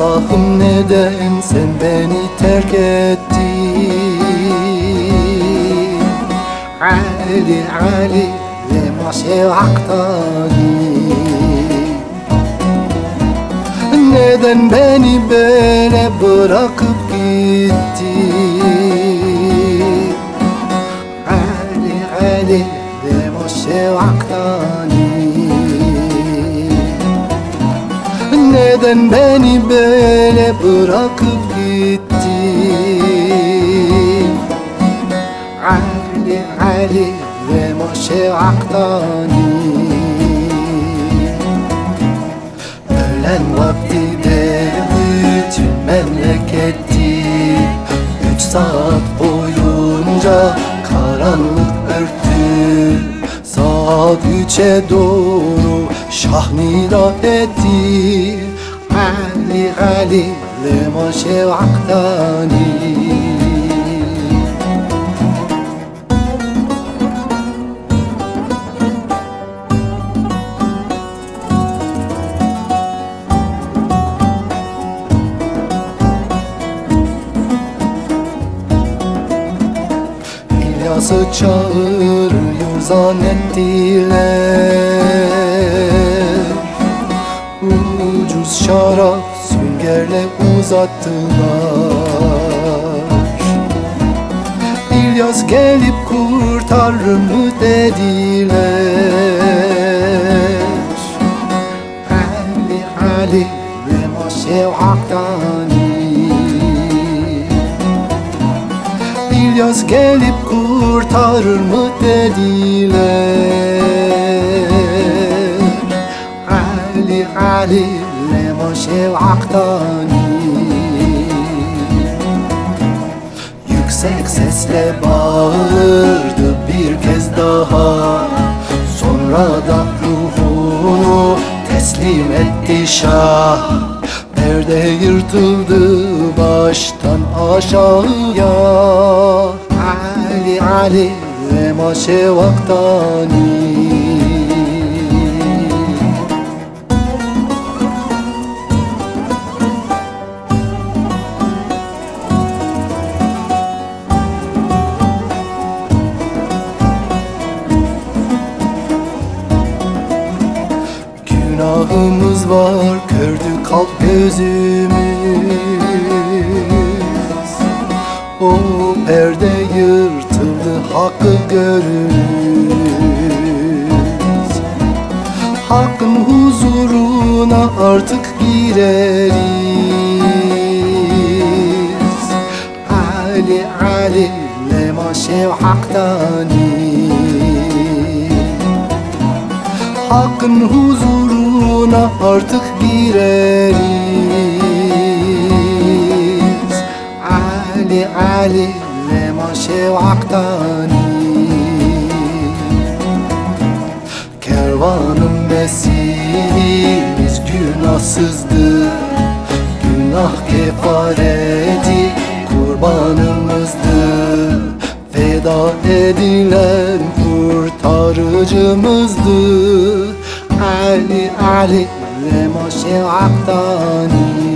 neden sen beni terk ettin? Ali Ali lema şevhaktani Neden beni böyle bırakıp Neden beni böyle bırakıp gittin? Ali Ali ve Moşe Aktani Öğlen vakti de bütün memleketi. Üç saat boyunca karanlık örtü. Saat üçe doğru şahnida etti Ali Ali lema şevaktani İlyas'ı çağırıyor zannettiler Şarap süngerle uzattılar. İlyas gelip kurtarır mı dediler. Ali Ali ve Moşev Akdani İlyas gelip kurtarır mı dediler. Ali Ali lema şevaktani Yüksek sesle bağırdı bir kez daha. Sonra da ruhunu teslim etti şah. Perde yırtıldı baştan aşağıya. Ali Ali lema şevaktani Günahımız var kördü kalp gözümüz. O perde yırtıldı hakkı görürüz. Hakkın huzuruna artık gireriz. Ali Ali lema şevhaktani Hakkın huzuruna artık gireriz. Ali Ali lema şevaktani Kervanın Mesihimiz günahsızdı. Günah kefareti kurbanımızdı. Feda edilen kurtarıcımızdı Ali Ali lema şevaktani